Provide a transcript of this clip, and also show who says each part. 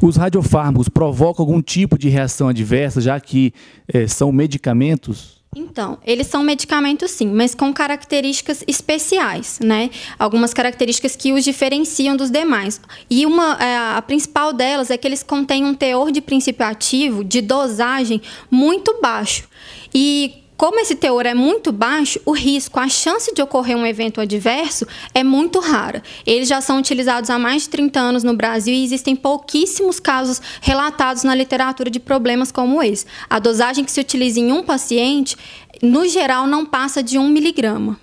Speaker 1: Os radiofármacos provocam algum tipo de reação adversa, já que é, são medicamentos?
Speaker 2: Então, eles são medicamentos sim, mas com características especiais, né? Algumas características que os diferenciam dos demais. E uma, é, a principal delas é que eles contêm um teor de princípio ativo de dosagem muito baixo. E como esse teor é muito baixo, o risco, a chance de ocorrer um evento adverso é muito rara. Eles já são utilizados há mais de 30 anos no Brasil e existem pouquíssimos casos relatados na literatura de problemas como esse. A dosagem que se utiliza em um paciente, no geral, não passa de um miligrama.